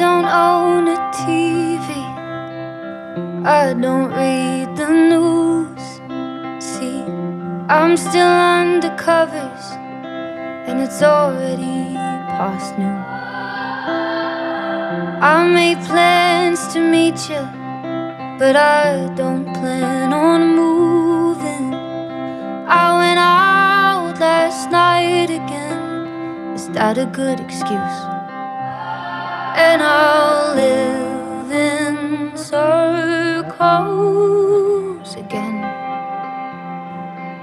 don't own a TV. I don't read the news. See, I'm still under covers, and it's already past noon. I made plans to meet you, but I don't plan on moving. I went out last night again. Is that a good excuse? Circles again.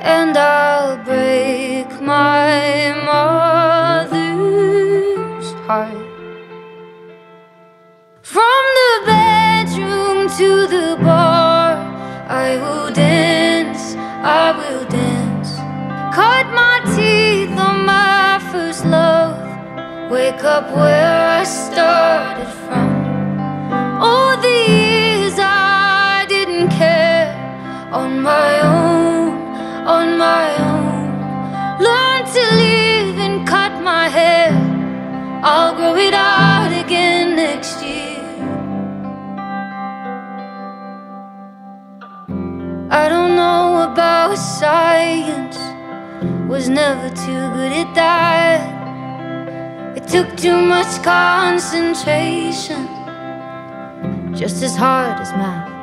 And I'll break my mother's heart. From the bedroom to the bar, I will dance, I will dance. Cut my teeth on my first love. Wake up where I started from. On my own, on my own. Learn to live and cut my hair. I'll grow it out again next year. I don't know about science, was never too good at that. It took too much concentration, just as hard as math.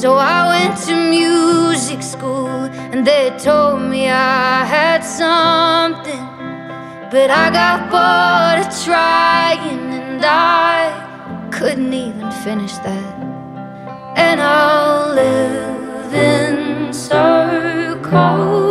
So I went to music school, and they told me I had something. But I got bored of trying, and I couldn't even finish that and I'll live in circles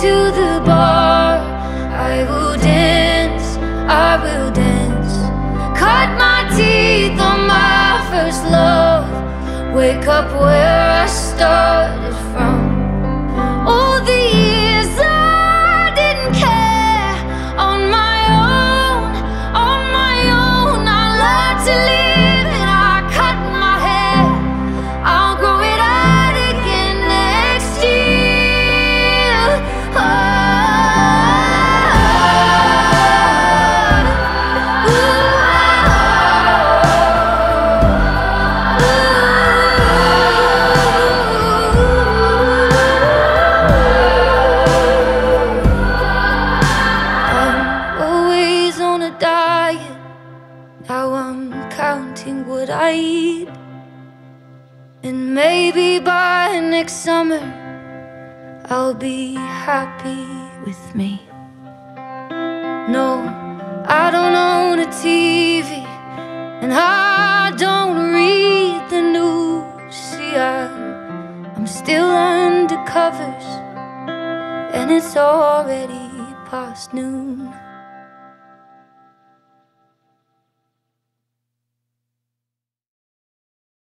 to the bar, I will dance, I will dance. Cut my teeth on my first love. Wake up where I started from. Counting what I eat. And maybe by next summer, I'll be happy with me. No, I don't own a TV, and I don't read the news. See, I'm, I'm still under covers, and it's already past noon.